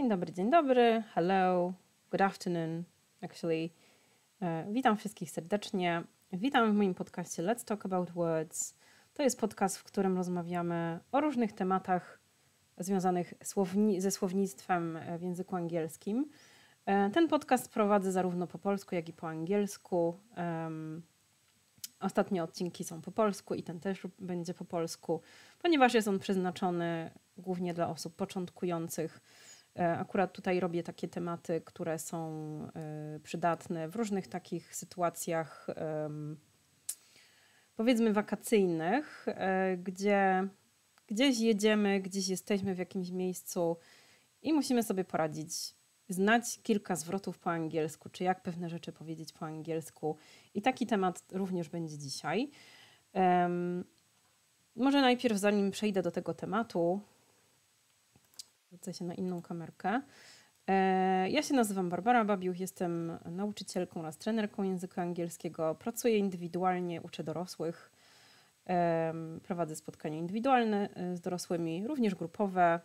Dzień dobry, dzień dobry. Hello, good afternoon, actually. E, witam wszystkich serdecznie. Witam w moim podcaście Let's Talk About Words. To jest podcast, w którym rozmawiamy o różnych tematach związanych słowni ze słownictwem w języku angielskim. E, ten podcast prowadzę zarówno po polsku, jak i po angielsku. Ostatnie odcinki są po polsku i ten też będzie po polsku, ponieważ jest on przeznaczony głównie dla osób początkujących. E, akurat tutaj robię takie tematy, które są e, przydatne w różnych takich sytuacjach, powiedzmy, wakacyjnych, e, gdzie gdzieś jedziemy, gdzieś jesteśmy w jakimś miejscu i musimy sobie poradzić. Znać kilka zwrotów po angielsku, czy jak pewne rzeczy powiedzieć po angielsku. I taki temat również będzie dzisiaj. Um, może najpierw, zanim przejdę do tego tematu, Rzucę się na inną kamerkę. E, ja się nazywam Barbara Babiuch, jestem nauczycielką oraz trenerką języka angielskiego. Pracuję indywidualnie, uczę dorosłych. Prowadzę spotkania indywidualne e, z dorosłymi, również grupowe.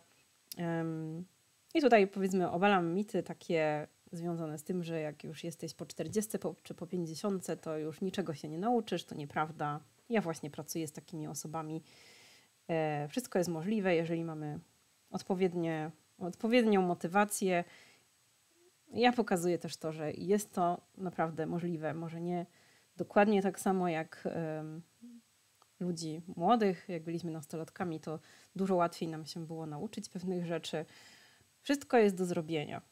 I tutaj powiedzmy obalam mity takie związane z tym, że jak już jesteś po 40 czy po 50, to już niczego się nie nauczysz, to nieprawda. Ja właśnie pracuję z takimi osobami. E, wszystko jest możliwe, jeżeli mamy odpowiednie, odpowiednią motywację. Ja pokazuję też to, że jest to naprawdę możliwe. Może nie dokładnie tak samo jak ludzi młodych, jak byliśmy nastolatkami, to dużo łatwiej nam się było nauczyć pewnych rzeczy. Wszystko jest do zrobienia.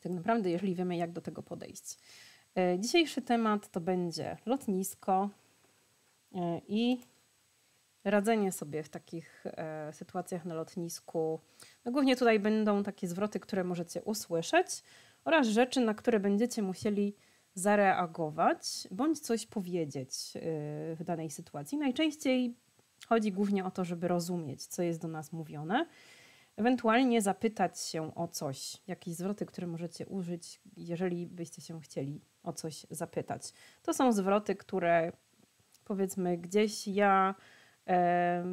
Tak naprawdę, jeżeli wiemy, jak do tego podejść. E, dzisiejszy temat to będzie lotnisko e, i radzenie sobie w takich e, sytuacjach na lotnisku. No głównie tutaj będą takie zwroty, które możecie usłyszeć oraz rzeczy, na które będziecie musieli zareagować bądź coś powiedzieć e, w danej sytuacji. Najczęściej chodzi głównie o to, żeby rozumieć, co jest do nas mówione. Ewentualnie zapytać się o coś, jakieś zwroty, które możecie użyć, jeżeli byście się chcieli o coś zapytać. To są zwroty, które powiedzmy gdzieś ja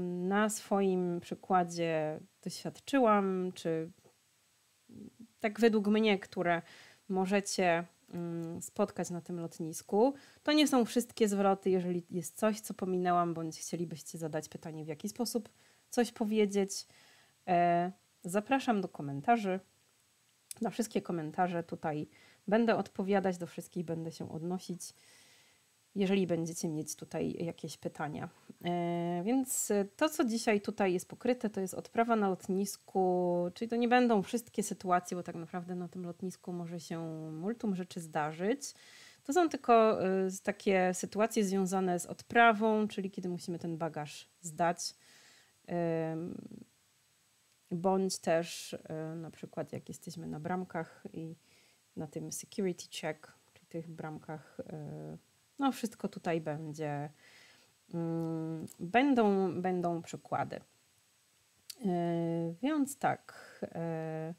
na swoim przykładzie doświadczyłam, czy tak według mnie, które możecie mm, spotkać na tym lotnisku. To nie są wszystkie zwroty, jeżeli jest coś, co pominęłam, bądź chcielibyście zadać pytanie, w jaki sposób coś powiedzieć. E, zapraszam do komentarzy. Na wszystkie komentarze tutaj będę odpowiadać, do wszystkich będę się odnosić jeżeli będziecie mieć tutaj jakieś pytania. E, więc to, co dzisiaj tutaj jest pokryte, to jest odprawa na lotnisku, czyli to nie będą wszystkie sytuacje, bo tak naprawdę na tym lotnisku może się multum rzeczy zdarzyć. To są tylko e, takie sytuacje związane z odprawą, czyli kiedy musimy ten bagaż zdać. Bądź też e, na przykład jak jesteśmy na bramkach i na tym security check, czyli tych bramkach no, wszystko tutaj będzie. Mm, będą, będą przykłady. E, więc tak, e,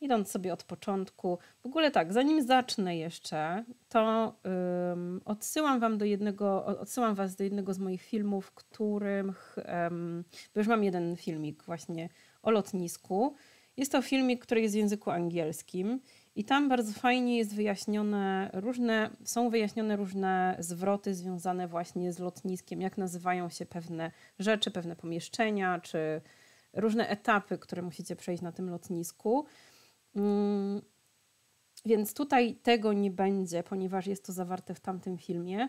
idąc sobie od początku, w ogóle tak, zanim zacznę jeszcze, to odsyłam wam do jednego, odsyłam was do jednego z moich filmów, którym, um, bo już mam jeden filmik właśnie o lotnisku. Jest to filmik, który jest w języku angielskim i tam bardzo fajnie jest wyjaśnione różne, są wyjaśnione różne zwroty związane właśnie z lotniskiem, jak nazywają się pewne rzeczy, pewne pomieszczenia, czy różne etapy, które musicie przejść na tym lotnisku. Mm, więc tutaj tego nie będzie, ponieważ jest to zawarte w tamtym filmie.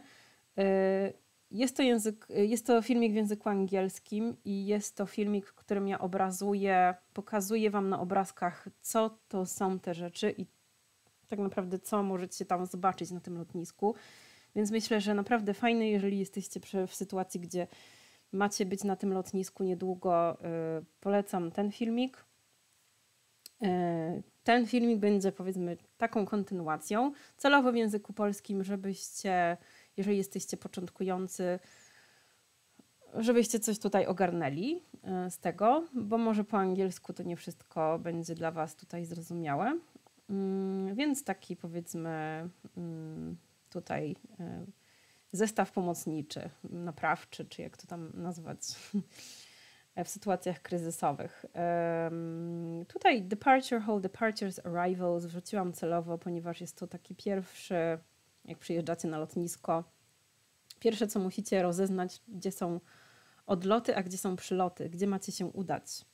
Y, jest to, język, jest to filmik w języku angielskim i jest to filmik, w którym ja obrazuję, pokazuję Wam na obrazkach, co to są te rzeczy i tak naprawdę co możecie tam zobaczyć na tym lotnisku. Więc myślę, że naprawdę fajne, jeżeli jesteście w sytuacji, gdzie macie być na tym lotnisku niedługo, yy, polecam ten filmik. Yy, ten filmik będzie powiedzmy taką kontynuacją, celowo w języku polskim, żebyście, jeżeli jesteście początkujący, żebyście coś tutaj ogarnęli yy, z tego, bo może po angielsku to nie wszystko będzie dla Was tutaj zrozumiałe. Mm, więc taki powiedzmy mm, tutaj e, zestaw pomocniczy, naprawczy, czy jak to tam nazwać. w sytuacjach kryzysowych. Tutaj departure hall, departures, arrivals wrzuciłam celowo, ponieważ jest to taki pierwszy, jak przyjeżdżacie na lotnisko, pierwsze co musicie rozeznać, gdzie są odloty, a gdzie są przyloty, gdzie macie się udać.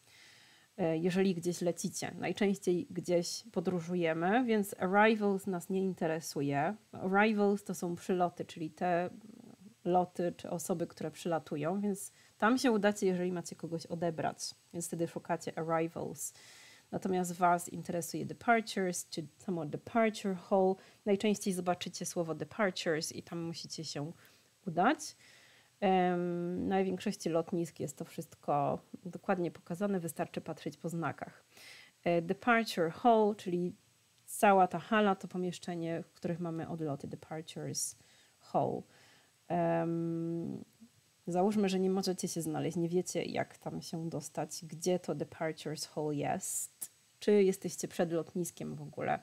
E, jeżeli gdzieś lecicie. Najczęściej gdzieś podróżujemy, więc arrivals nas nie interesuje. Arrivals to są przyloty, czyli te loty czy osoby, które przylatują, więc tam się udacie, jeżeli macie kogoś odebrać, więc wtedy szukacie arrivals. Natomiast Was interesuje departures, czy samo departure hall. Najczęściej zobaczycie słowo departures i tam musicie się udać. Na większości lotnisk jest to wszystko dokładnie pokazane, wystarczy patrzeć po znakach. E, departure hall, czyli cała ta hala to pomieszczenie, w których mamy odloty. Departures hall. Załóżmy, że nie możecie się znaleźć, nie wiecie jak tam się dostać, gdzie to departures hall jest, czy jesteście przed lotniskiem w ogóle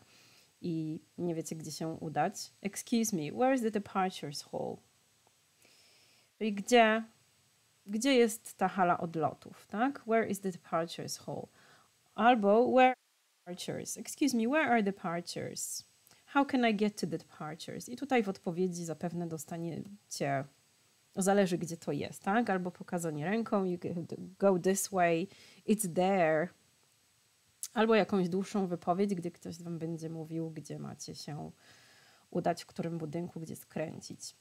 i nie wiecie gdzie się udać. Excuse me, where is the departures hall? Czyli gdzie, gdzie jest ta hala odlotów, tak? Where is the departures hall? Albo where departures? Excuse me, where are departures? How can I get to the departures? I tutaj w odpowiedzi zapewne dostaniecie, zależy gdzie to jest, tak? Albo pokazanie ręką, you go this way, it's there. Albo jakąś dłuższą wypowiedź, gdy ktoś wam będzie mówił, gdzie macie się udać, w którym budynku, gdzie skręcić.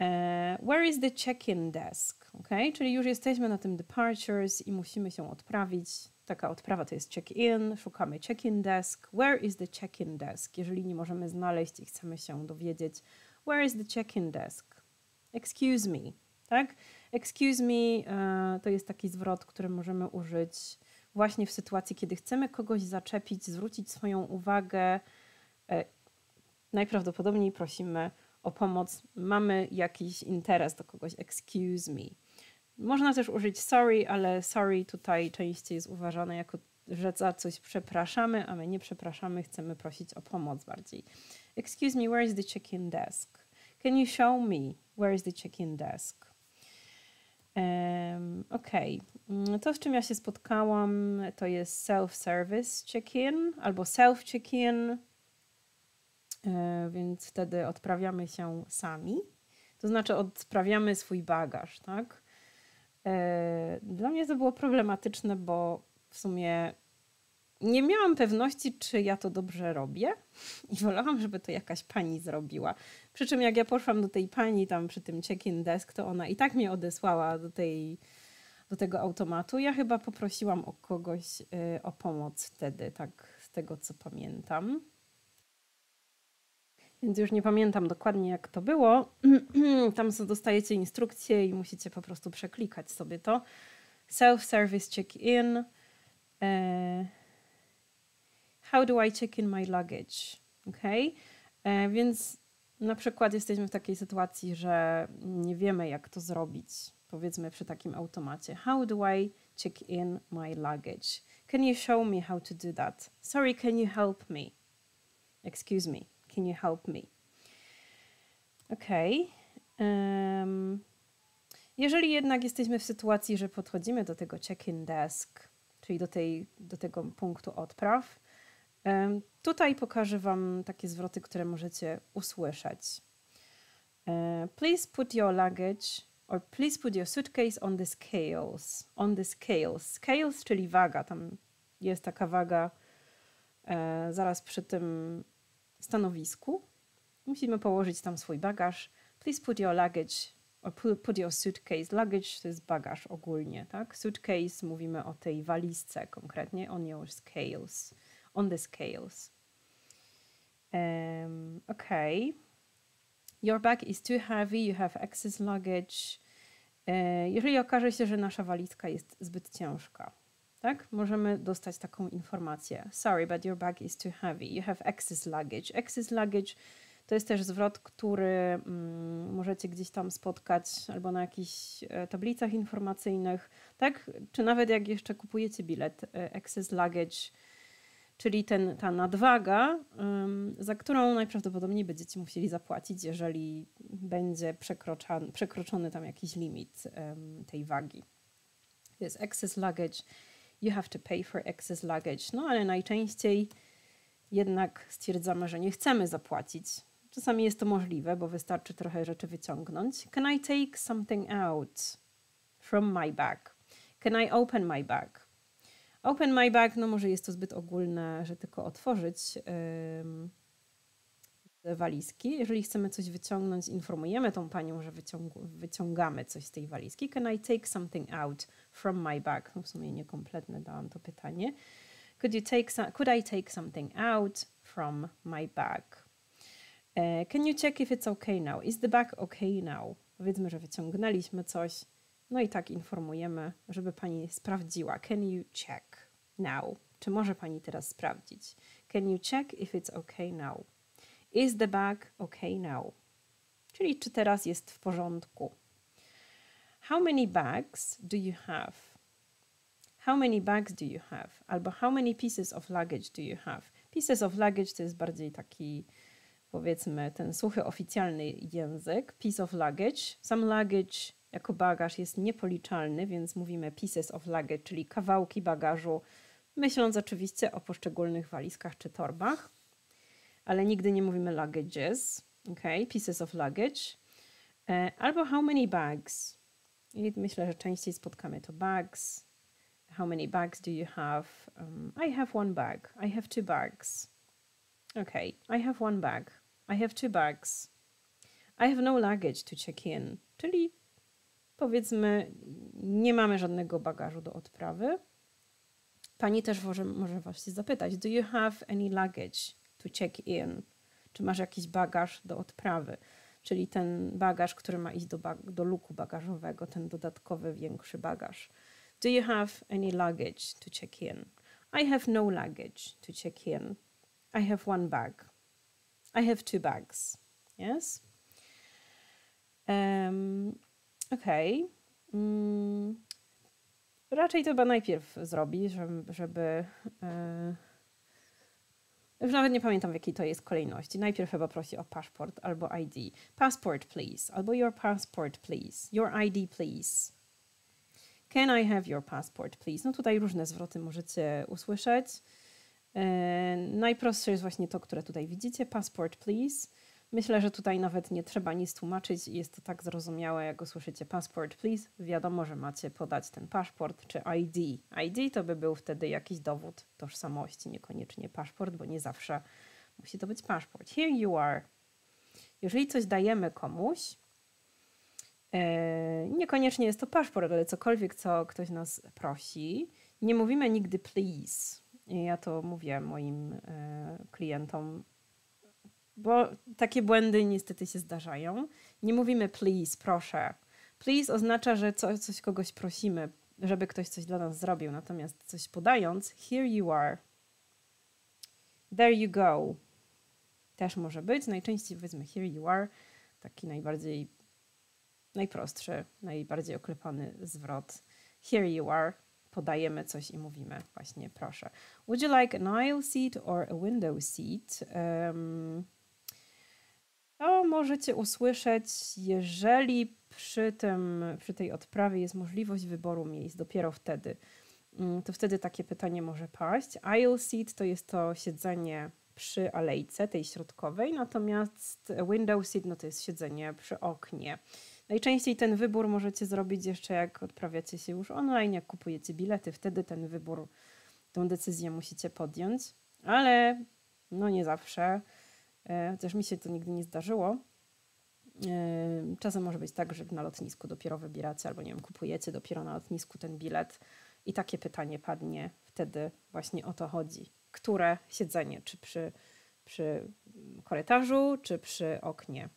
E, where is the check-in desk? Okay? Czyli już jesteśmy na tym departures i musimy się odprawić. Taka odprawa to jest check-in, szukamy check-in desk. Where is the check-in desk? Jeżeli nie możemy znaleźć i chcemy się dowiedzieć, where is the check-in desk? Excuse me, tak? Excuse me e, to jest taki zwrot, który możemy użyć właśnie w sytuacji, kiedy chcemy kogoś zaczepić, zwrócić swoją uwagę. E, najprawdopodobniej prosimy o pomoc, mamy jakiś interes do kogoś, excuse me. Można też użyć sorry, ale sorry tutaj częściej jest uważane jako, że za coś przepraszamy, a my nie przepraszamy, chcemy prosić o pomoc bardziej. Excuse me, where is the check-in desk? Can you show me where is the check-in desk? Um, ok, mm, to z czym ja się spotkałam to jest self-service check-in albo self-check-in więc wtedy odprawiamy się sami. To znaczy odprawiamy swój bagaż, tak? E, dla mnie to było problematyczne, bo w sumie nie miałam pewności, czy ja to dobrze robię i wolałam, żeby to jakaś pani zrobiła. Przy czym jak ja poszłam do tej pani tam przy tym check-in desk, to ona i tak mnie odesłała do tej do tego automatu. Ja chyba poprosiłam o kogoś y, o pomoc wtedy, tak z tego co pamiętam więc już nie pamiętam dokładnie jak to było. Tam dostajecie instrukcje i musicie po prostu przeklikać sobie to. Self-service check-in. E, how do I check in my luggage? Ok, e, więc na przykład jesteśmy w takiej sytuacji, że nie wiemy jak to zrobić. Powiedzmy przy takim automacie. How do I check in my luggage? Can you show me how to do that? Sorry, can you help me? Excuse me. Can you help me? Ok. Um, jeżeli jednak jesteśmy w sytuacji, że podchodzimy do tego check-in desk, czyli do, tej, do tego punktu odpraw, um, tutaj pokażę Wam takie zwroty, które możecie usłyszeć. Uh, please put your luggage or please put your suitcase on the scales. On the scales. Scales, czyli waga. Tam jest taka waga e, zaraz przy tym stanowisku. Musimy położyć tam swój bagaż. Please put your luggage or put your suitcase. Luggage to jest bagaż ogólnie, tak? Suitcase mówimy o tej walizce konkretnie, on your scales, on the scales. Um, okay. Your bag is too heavy, you have excess luggage. E, jeżeli okaże się, że nasza walizka jest zbyt ciężka, tak? Możemy dostać taką informację. Sorry, but your bag is too heavy. You have excess luggage. Excess luggage to jest też zwrot, który mm, możecie gdzieś tam spotkać albo na jakichś e, tablicach informacyjnych, tak? Czy nawet jak jeszcze kupujecie bilet e, excess luggage, czyli ten, ta nadwaga, za którą najprawdopodobniej będziecie musieli zapłacić, jeżeli będzie przekroczony, tam jakiś limit tej wagi. jest excess luggage, you have to pay for excess luggage. No ale najczęściej jednak stwierdzamy, że nie chcemy zapłacić. Czasami jest to możliwe, bo wystarczy trochę rzeczy wyciągnąć. Can I take something out from my bag? Can I open my bag? Open my bag, no może jest to zbyt ogólne, że tylko otworzyć walizki. Jeżeli chcemy coś wyciągnąć, informujemy tą panią, że wyciąg wyciągamy coś z tej walizki. Can I take something out from my bag? No w sumie niekompletne dałam to pytanie. Could, you take some, could I take something out from my bag? Uh, can you check if it's okay now? Is the bag okay now? Powiedzmy, że wyciągnęliśmy coś. No i tak informujemy, żeby pani sprawdziła. Can you check now? Czy może pani teraz sprawdzić? Can you check if it's okay now? Is the bag okay now? Czyli czy teraz jest w porządku? How many bags do you have? How many bags do you have? Albo how many pieces of luggage do you have? Pieces of luggage to jest bardziej taki, powiedzmy, ten suchy oficjalny język. Piece of luggage. Some luggage jako bagaż jest niepoliczalny, więc mówimy pieces of luggage, czyli kawałki bagażu, myśląc oczywiście o poszczególnych walizkach czy torbach, ale nigdy nie mówimy luggages, ok? Pieces of luggage. E, albo how many bags. I myślę, że częściej spotkamy to bags. How many bags do you have? Um, I have one bag. I have two bags. Okay, I have one bag. I have two bags. I have no luggage to check in. Czyli powiedzmy, nie mamy żadnego bagażu do odprawy. Pani też może, może właśnie zapytać, do you have any luggage to check in? Czy masz jakiś bagaż do odprawy? Czyli ten bagaż, który ma iść do, do luku bagażowego, ten dodatkowy, większy bagaż. Do you have any luggage to check in? I have no luggage to check in. I have one bag. I have two bags. Yes? Um, Okej. Okay. Mm. Raczej to chyba najpierw zrobi, żeby. żeby yy... Już nawet nie pamiętam, w jakiej to jest kolejności. Najpierw chyba prosi o paszport albo ID. Passport, please. Albo your passport, please. Your ID, please. Can I have your passport, please? No tutaj różne zwroty możecie usłyszeć. Yy, najprostsze jest właśnie to, które tutaj widzicie. Passport, please. Myślę, że tutaj nawet nie trzeba nic tłumaczyć. Jest to tak zrozumiałe, jak usłyszycie passport, please. Wiadomo, że macie podać ten paszport czy ID. ID to by był wtedy jakiś dowód tożsamości, niekoniecznie paszport, bo nie zawsze musi to być paszport. Here you are. Jeżeli coś dajemy komuś, e, niekoniecznie jest to paszport, ale cokolwiek, co ktoś nas prosi, nie mówimy nigdy please. Ja to mówię moim e, klientom bo takie błędy niestety się zdarzają. Nie mówimy please, proszę. Please oznacza, że coś, coś kogoś prosimy, żeby ktoś coś dla nas zrobił. Natomiast coś podając, here you are. There you go. Też może być. Najczęściej powiedzmy here you are. Taki najbardziej, najprostszy, najbardziej oklepany zwrot. Here you are. Podajemy coś i mówimy właśnie proszę. Would you like an aisle seat or a window seat? Um, to możecie usłyszeć, jeżeli przy, tym, przy tej odprawie jest możliwość wyboru miejsc, dopiero wtedy. Mm, to wtedy takie pytanie może paść. Aisle seat to jest to siedzenie przy alejce, tej środkowej, natomiast window seat no to jest siedzenie przy oknie. Najczęściej ten wybór możecie zrobić jeszcze jak odprawiacie się już online, jak kupujecie bilety, wtedy ten wybór, tą decyzję musicie podjąć, ale no nie zawsze. E, chociaż mi się to nigdy nie zdarzyło. E, czasem może być tak, że na lotnisku dopiero wybieracie, albo nie wiem, kupujecie dopiero na lotnisku ten bilet i takie pytanie padnie, wtedy właśnie o to chodzi. Które siedzenie, czy przy, przy korytarzu, czy przy oknie.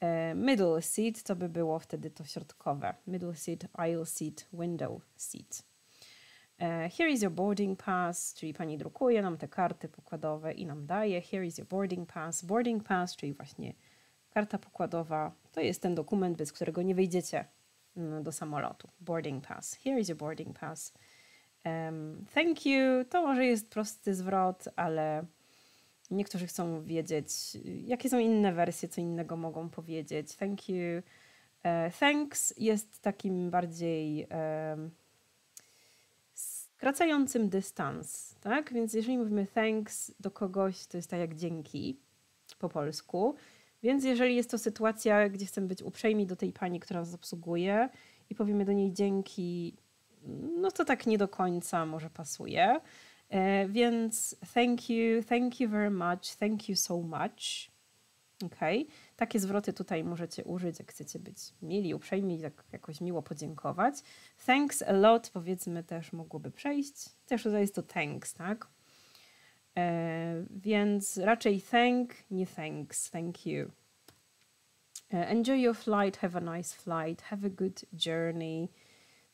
E, middle seat to by było wtedy to środkowe. Middle seat, aisle seat, window seat. E, here is your boarding pass, czyli pani drukuje nam te karty pokładowe i nam daje. Here is your boarding pass. Boarding pass, czyli właśnie karta pokładowa, to jest ten dokument, bez którego nie wejdziecie mm, do samolotu. Boarding pass. Here is your boarding pass. Um, thank you. To może jest prosty zwrot, ale niektórzy chcą wiedzieć, jakie są inne wersje, co innego mogą powiedzieć. Thank you. Uh, thanks jest takim bardziej. Um, skracającym dystans, tak? Więc jeżeli mówimy thanks do kogoś, to jest tak jak dzięki po polsku. Więc jeżeli jest to sytuacja, gdzie chcemy być uprzejmi do tej pani, która nas obsługuje i powiemy do niej dzięki, no to tak nie do końca może pasuje. E, więc thank you, thank you very much, thank you so much. Okay. Takie zwroty tutaj możecie użyć, jak chcecie być mili, uprzejmi, tak jakoś miło podziękować. Thanks a lot, powiedzmy, też mogłoby przejść. Też tutaj jest to thanks, tak? E, więc raczej thank, nie thanks, thank you. E, enjoy your flight, have a nice flight, have a good journey.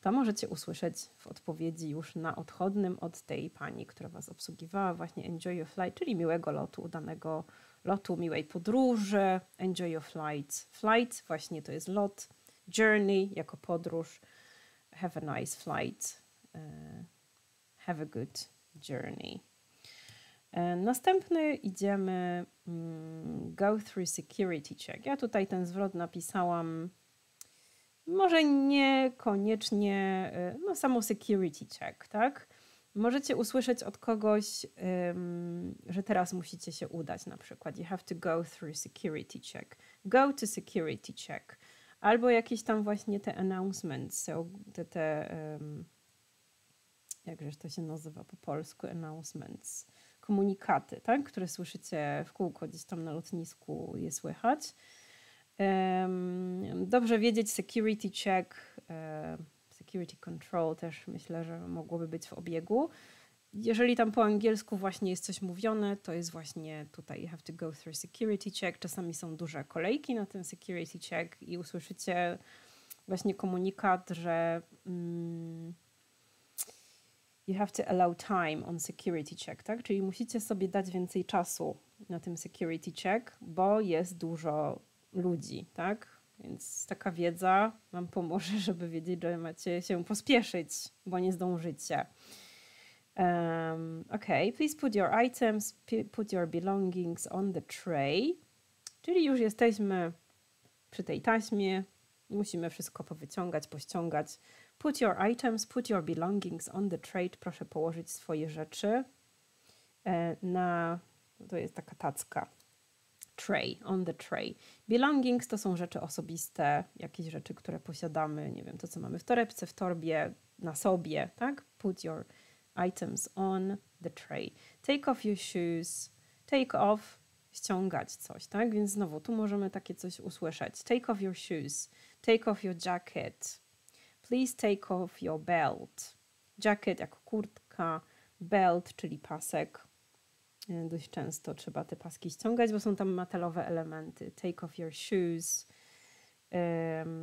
To możecie usłyszeć w odpowiedzi już na odchodnym od tej pani, która was obsługiwała, właśnie enjoy your flight, czyli miłego lotu, udanego lotu, miłej podróży, enjoy your flight. Flight właśnie to jest lot, journey jako podróż, have a nice flight, uh, have a good journey. E, następny idziemy um, go through security check. Ja tutaj ten zwrot napisałam może niekoniecznie, e, no samo security check, tak? Możecie usłyszeć od kogoś, um, że teraz musicie się udać na przykład. You have to go through security check. Go to security check. Albo jakieś tam właśnie te announcements, te, te um, to się nazywa po polsku, announcements, komunikaty, tak? które słyszycie w kółko gdzieś tam na lotnisku je słychać. Um, dobrze wiedzieć security check, um, security control też myślę, że mogłoby być w obiegu. Jeżeli tam po angielsku właśnie jest coś mówione, to jest właśnie tutaj you have to go through security check. Czasami są duże kolejki na ten security check i usłyszycie właśnie komunikat, że mm, you have to allow time on security check, tak? Czyli musicie sobie dać więcej czasu na tym security check, bo jest dużo ludzi, tak? Więc taka wiedza Wam pomoże, żeby wiedzieć, że macie się pospieszyć, bo nie zdążycie. Um, ok, please put your items, put your belongings on the tray. Czyli już jesteśmy przy tej taśmie, musimy wszystko powyciągać, pościągać. Put your items, put your belongings on the tray. Proszę położyć swoje rzeczy e, na, to jest taka tacka, tray, on the tray. Belongings to są rzeczy osobiste, jakieś rzeczy, które posiadamy, nie wiem, to co mamy w torebce, w torbie, na sobie, tak? Put your items on the tray. Take off your shoes, take off, ściągać coś, tak? Więc znowu tu możemy takie coś usłyszeć. Take off your shoes, take off your jacket, please take off your belt. Jacket jako kurtka, belt, czyli pasek, dość często trzeba te paski ściągać, bo są tam metalowe elementy. Take off your shoes.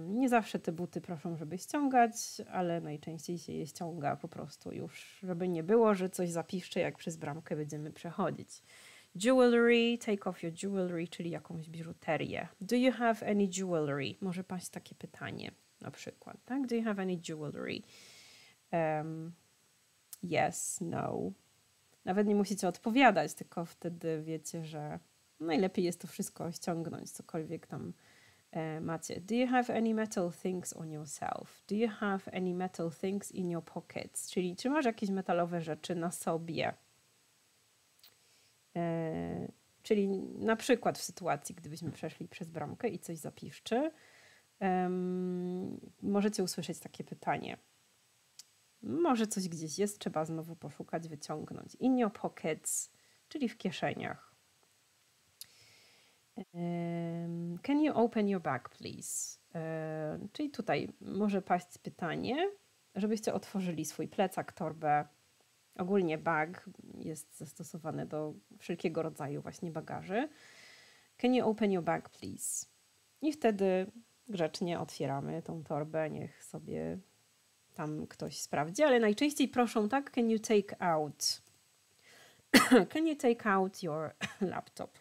Nie zawsze te buty proszą, żeby ściągać, ale najczęściej się je ściąga po prostu już, żeby nie było, że coś zapiszcze, jak przez bramkę będziemy przechodzić. Jewelry, take off your jewelry, czyli jakąś biżuterię. Do you have any jewelry? Może paść takie pytanie na przykład, tak? Do you have any jewelry? Um, yes, no. Nawet nie musicie odpowiadać, tylko wtedy wiecie, że najlepiej jest to wszystko ściągnąć, cokolwiek tam e, macie. Do you have any metal things on yourself? Do you have any metal things in your pockets? Czyli czy masz jakieś metalowe rzeczy na sobie? E, czyli na przykład w sytuacji, gdybyśmy przeszli przez bramkę i coś zapiszczy, um, możecie usłyszeć takie pytanie. Może coś gdzieś jest, trzeba znowu poszukać, wyciągnąć. In your pockets, czyli w kieszeniach. Can you open your bag, please? Czyli tutaj może paść pytanie, żebyście otworzyli swój plecak, torbę. Ogólnie bag jest zastosowany do wszelkiego rodzaju właśnie bagaży. Can you open your bag, please? I wtedy grzecznie otwieramy tą torbę, niech sobie tam ktoś sprawdzi, ale najczęściej proszą tak, can you take out can you take out your laptop?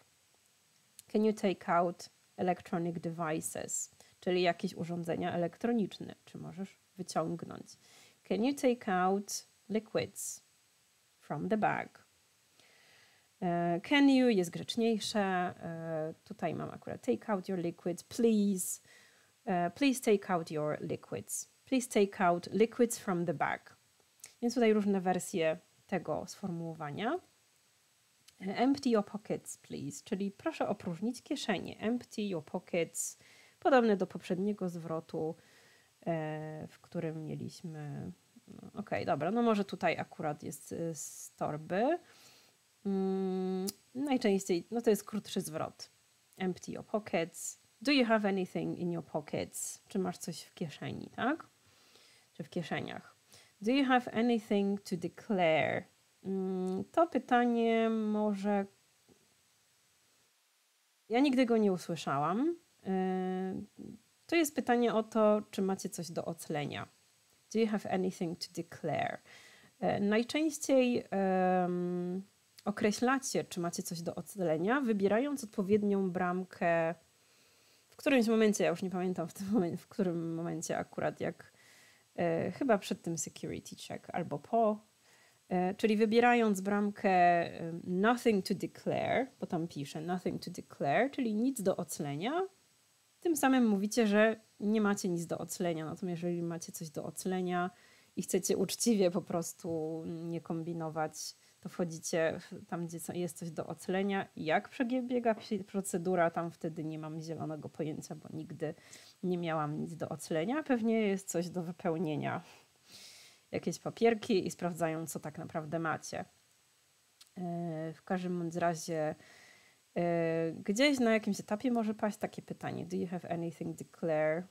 Can you take out electronic devices? Czyli jakieś urządzenia elektroniczne, czy możesz wyciągnąć? Can you take out liquids from the bag? Uh, can you jest grzeczniejsze. Uh, tutaj mam akurat take out your liquids, please. Uh, please take out your liquids. Please take out liquids from the bag. Więc tutaj różne wersje tego sformułowania. Empty your pockets, please, czyli proszę opróżnić kieszenie. Empty your pockets, podobne do poprzedniego zwrotu, e, w którym mieliśmy. No, Okej, okay, dobra, no może tutaj akurat jest e, z torby. Hmm, najczęściej, no to jest krótszy zwrot. Empty your pockets. Do you have anything in your pockets? Czy masz coś w kieszeni, tak? Czy w kieszeniach? Do you have anything to declare? Mm, to pytanie może. Ja nigdy go nie usłyszałam. E, to jest pytanie o to, czy macie coś do oclenia. Do you have anything to declare? E, najczęściej um, określacie, czy macie coś do oclenia, wybierając odpowiednią bramkę w którymś momencie, ja już nie pamiętam w, tym momencie, w którym momencie akurat, jak chyba przed tym security check albo po, E, czyli wybierając bramkę e, nothing to declare, bo tam pisze nothing to declare, czyli nic do oclenia, tym samym mówicie, że nie macie nic do oclenia. Natomiast jeżeli macie coś do oclenia i chcecie uczciwie po prostu nie kombinować, to wchodzicie tam, gdzie jest coś do oclenia. Jak przebiega procedura, tam wtedy nie mam zielonego pojęcia, bo nigdy nie miałam nic do oclenia. Pewnie jest coś do wypełnienia jakieś papierki i sprawdzają, co tak naprawdę macie. E, w każdym razie e, gdzieś na jakimś etapie może paść takie pytanie: Do you have anything declare?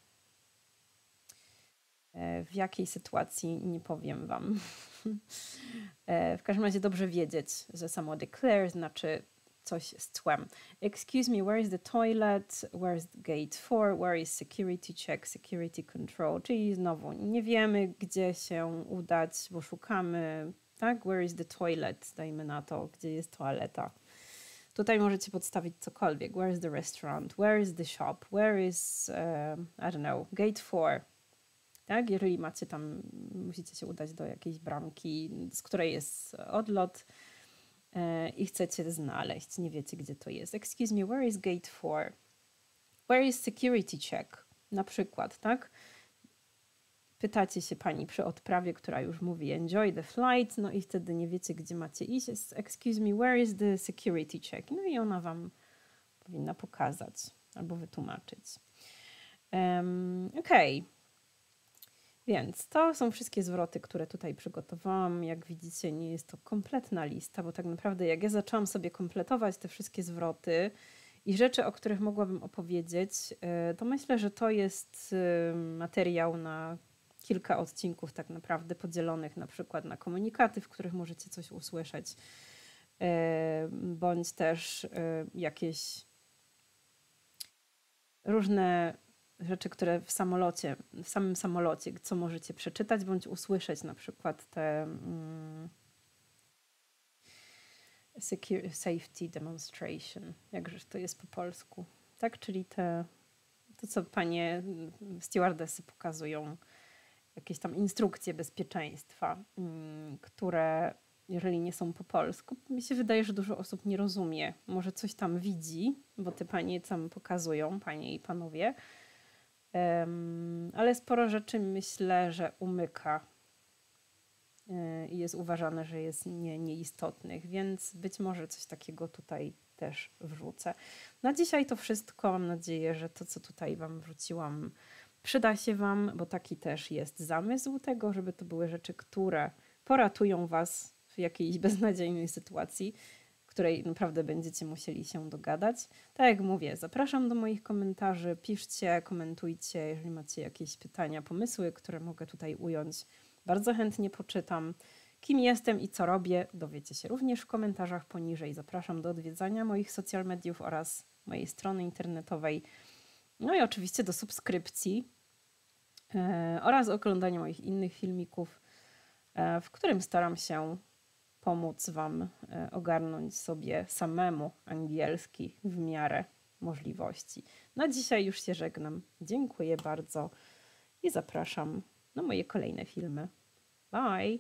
E, w jakiej sytuacji nie powiem Wam. W każdym razie dobrze wiedzieć, że samo declare znaczy coś z tłem. Excuse me, where is the toilet? Where is gate for? Where is security check, security control? Czyli znowu nie wiemy, gdzie się udać, bo szukamy, tak? Where is the toilet? Dajmy na to, gdzie jest toaleta. Tutaj możecie podstawić cokolwiek. Where is the restaurant? Where is the shop? Where is, uh, I don't know, gate for? Tak? Jeżeli macie tam, musicie się udać do jakiejś bramki, z której jest odlot, E, i chcecie znaleźć, nie wiecie gdzie to jest. Excuse me, where is gate 4? Where is security check? Na przykład, tak? Pytacie się pani przy odprawie, która już mówi enjoy the flight, no i wtedy nie wiecie, gdzie macie iść. Excuse me, where is the security check? No i ona wam powinna pokazać albo wytłumaczyć. Um, Okej. Okay. Więc to są wszystkie zwroty, które tutaj przygotowałam. Jak widzicie, nie jest to kompletna lista, bo tak naprawdę jak ja zaczęłam sobie kompletować te wszystkie zwroty i rzeczy, o których mogłabym opowiedzieć, y, to myślę, że to jest y, materiał na kilka odcinków tak naprawdę podzielonych na przykład na komunikaty, w których możecie coś usłyszeć, y, bądź też jakieś różne rzeczy, które w samolocie, w samym samolocie, co możecie przeczytać bądź usłyszeć, na przykład te mm, secure, safety demonstration, jakże to jest po polsku, tak? Czyli te, to, co panie stewardessy pokazują, jakieś tam instrukcje bezpieczeństwa, mm, które jeżeli nie są po polsku, mi się wydaje, że dużo osób nie rozumie. Może coś tam widzi, bo te panie tam pokazują, panie i panowie, ale sporo rzeczy myślę, że umyka e, i jest uważane, że jest nie, nieistotnych, więc być może coś takiego tutaj też wrzucę. Na dzisiaj to wszystko. Mam nadzieję, że to, co tutaj Wam wrzuciłam, przyda się Wam, bo taki też jest zamysł tego, żeby to były rzeczy, które poratują Was w jakiejś beznadziejnej sytuacji której naprawdę będziecie musieli się dogadać. Tak jak mówię, zapraszam do moich komentarzy, piszcie, komentujcie, jeżeli macie jakieś pytania, pomysły, które mogę tutaj ująć. Bardzo chętnie poczytam. Kim jestem i co robię, dowiecie się również w komentarzach poniżej. Zapraszam do odwiedzania moich social mediów oraz mojej strony internetowej. No i oczywiście do subskrypcji e, oraz oglądania moich innych filmików, e, w którym staram się pomóc Wam e, ogarnąć sobie samemu angielski w miarę możliwości. Na dzisiaj już się żegnam. Dziękuję bardzo i zapraszam na moje kolejne filmy. Bye!